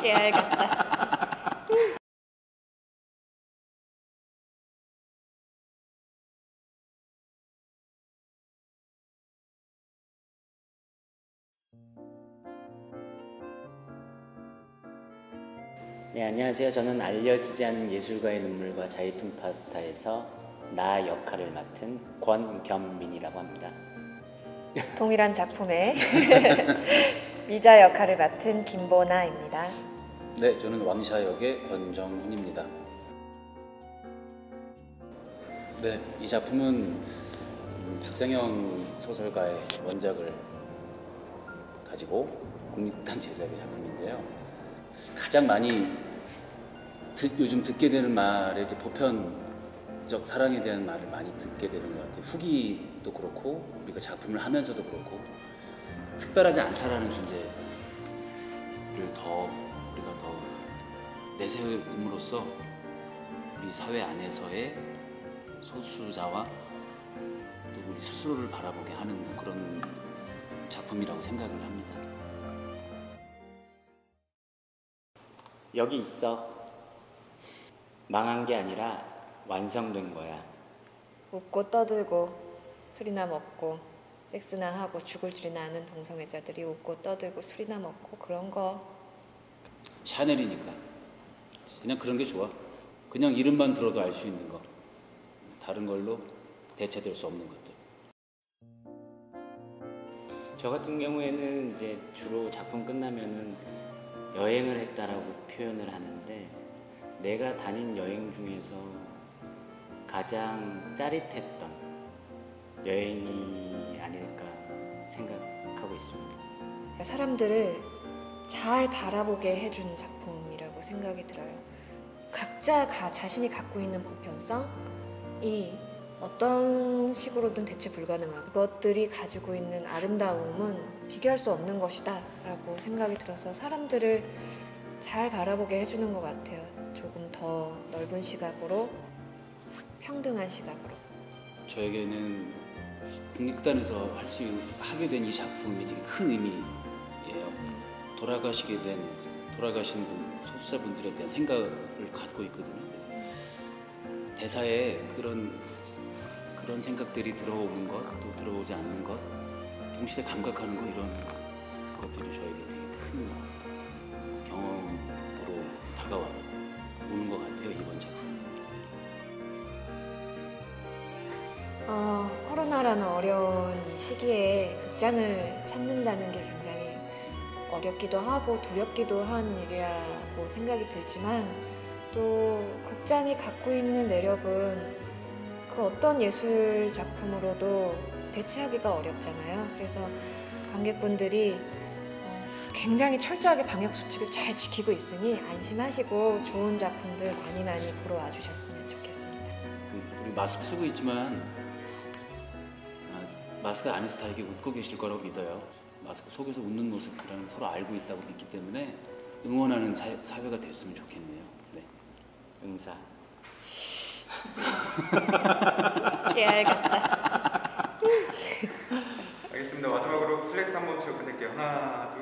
깨알 같다. 네, 안녕하세요. 저는 알려지지 않은 예술가의 눈물과 자유툰 파스타에서 나 역할을 맡은 권겸민이라고 합니다. 동일한 작품의 미자 역할을 맡은 김보나입니다. 네, 저는 왕샤 역의 권정훈입니다. 네, 이 작품은 음, 박상영 소설가의 원작을 가지고 국립극단 제작의 작품인데요. 가장 많이 듣- 요즘 듣게 되는 말에 보편적 사랑에 대한 말을 많이 듣게 되는 것 같아요. 후기도 그렇고 우리가 작품을 하면서도 그렇고 특별하지 않다라는 존재를 더 우리가 더 내세움으로써 우리 사회 안에서의 소수자와 또 우리 스스로를 바라보게 하는 그런 작품이라고 생각을 합니다. 여기 있어. 망한 게 아니라 완성된 거야. 웃고 떠들고 술이나 먹고 섹스나 하고 죽을 줄이나 아는 동성애자들이 웃고 떠들고 술이나 먹고 그런 거 샤넬이니까 그냥 그런 게 좋아. 그냥 이름만 들어도 알 수 있는 거. 다른 걸로 대체될 수 없는 것들. 저 같은 경우에는 이제 주로 작품 끝나면은 여행을 했다라고 표현을 하는데 내가 다닌 여행 중에서 가장 짜릿했던 여행이 있습니다. 사람들을 잘 바라보게 해준 작품이라고 생각이 들어요. 각자 가, 자신이 갖고 있는 보편성이 어떤 식으로든 대체 불가능하고 그것들이 가지고 있는 아름다움은 비교할 수 없는 것이다 라고 생각이 들어서 사람들을 잘 바라보게 해주는 것 같아요. 조금 더 넓은 시각으로 평등한 시각으로 저에게는 국립극단에서 할 수 하게 된 이 작품이 되게 큰 의미예요. 돌아가시게 된 돌아가신 분 소수자분들에 대한 생각을 갖고 있거든요. 그래서 대사에 그런 그런 생각들이 들어오는 것, 또 들어오지 않는 것, 동시에 감각하는 것 이런 것들이 저에게 되게 큰 경험으로 다가와 오는 것 같아요 이번 작품. 어, 코로나라는 어려운 이 시기에 극장을 찾는다는 게 굉장히 어렵기도 하고 두렵기도 한 일이라고 생각이 들지만 또 극장이 갖고 있는 매력은 그 어떤 예술 작품으로도 대체하기가 어렵잖아요. 그래서 관객분들이 어, 굉장히 철저하게 방역 수칙을 잘 지키고 있으니 안심하시고 좋은 작품들 많이 많이 보러 와주셨으면 좋겠습니다. 그 우리 마스크 쓰고 있지만 아, 마스크 안에서 다 이게 웃고 계실 거라고 믿어요. 마스크 속에서 웃는 모습이라는 서로 알고 있다고 믿기 때문에 응원하는 사, 사회가 됐으면 좋겠네요. 네. 응사. 깨알 같다. 알겠습니다. 마지막으로 슬레이트 한번 치고 끝낼게요. 하나,